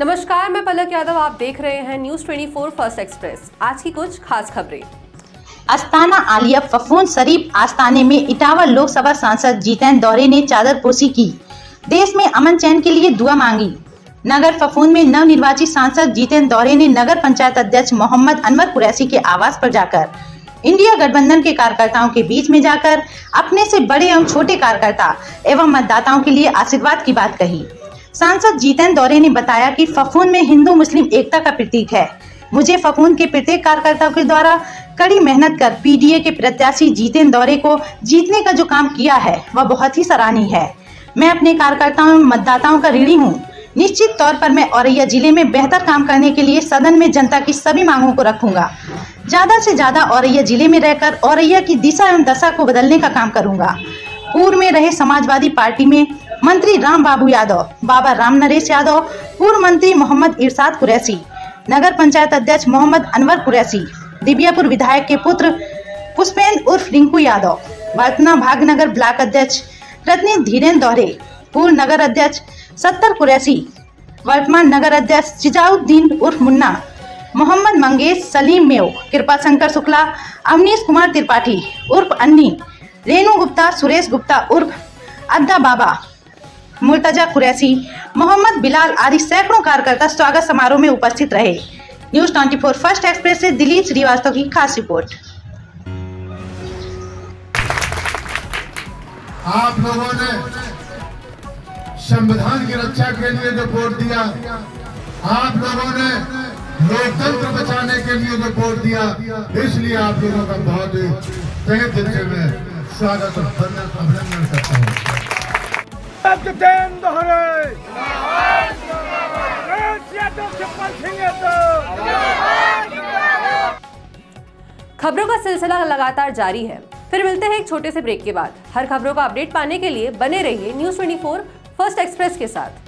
नमस्कार, मैं पलक यादव, आप देख रहे हैं न्यूज़ 24 फ़र्स्ट एक्सप्रेस आज की कुछ खास खबरें। अस्ताना आलिया फफून शरीफ आस्थाने में इटावा लोकसभा सांसद जीतन दौरे ने चादर पोसी की। देश में अमन चैन के लिए दुआ मांगी। नगर फफून में नव निर्वाचित सांसद जीतन दौरे ने नगर पंचायत अध्यक्ष मोहम्मद अनवर कुरैसी के आवास पर जाकर इंडिया गठबंधन के कार्यकर्ताओं के बीच में जाकर अपने से बड़े एवं छोटे कार्यकर्ता एवं मतदाताओं के लिए आशीर्वाद की बात कही। सांसद जीतन दौरे ने बताया कि फफून में हिंदू मुस्लिम एकता का प्रतीक है। मुझे फफून के प्रत्येक कार्यकर्ता के द्वारा कड़ी मेहनत कर पीडीए के प्रत्याशी जीतेन दौरे को जीतने का जो काम किया है, वह बहुत ही सराहनीय है। मैं अपने कार्यकर्ताओं, मतदाताओं का ऋणी हूँ। निश्चित तौर पर मैं औरैया ज़िले में बेहतर काम करने के लिए सदन में जनता की सभी मांगों को रखूँगा। ज़्यादा से ज़्यादा औरैया ज़िले में रहकर औरैया की दिशा एवं दशा को बदलने का काम करूँगा। पूर्व में रहे समाजवादी पार्टी में मंत्री राम बाबू यादव, बाबा राम नरेश यादव, पूर्व मंत्री मोहम्मद इरशाद कुरैसी नगर पंचायत अध्यक्ष मोहम्मद अनवर कुरैसी दिव्यापुर विधायक के पुत्र पुष्पेंद्र उर्फ़ रिंकू यादव वर्तना भागनगर ब्लॉक अध्यक्ष रत्नी धीरेन्द्र दौरे पूर्व नगर अध्यक्ष सत्तर कुरैसी वर्तमान नगर अध्यक्ष चिजाउद्दीन उर्फ़ मुन्ना, मोहम्मद मंगेश सलीम मेव कृपा शंकर शुक्ला, अवनीश कुमार त्रिपाठी, उर्फ़ अन्नी, रेणु गुप्ता सुरेश गुप्ता उर्फ़ अद्दा बाबा, मुर्तजा कुरैसी, मोहम्मद बिलाल आदि सैकड़ों कार्यकर्ता स्वागत समारोह में उपस्थित रहे। न्यूज़ 24 फ़र्स्ट एक्सप्रेस से दिलीप श्रीवास्तव की खास रिपोर्ट। आप लोगों ने संविधान की रक्षा के लिए जो वोट दिया, आप लोगों ने लोकतंत्र बचाने के लिए जो वोट दिया, इसलिए आप लोगों का बहुत तहे दिल से मैं स्वागत अभिनंदन करता हूँ खबरों का सिलसिला लगातार जारी है। फिर मिलते हैं एक छोटे से ब्रेक के बाद। हर खबरों का अपडेट पाने के लिए बने रहिए न्यूज़ 24 फ़र्स्ट एक्सप्रेस के साथ।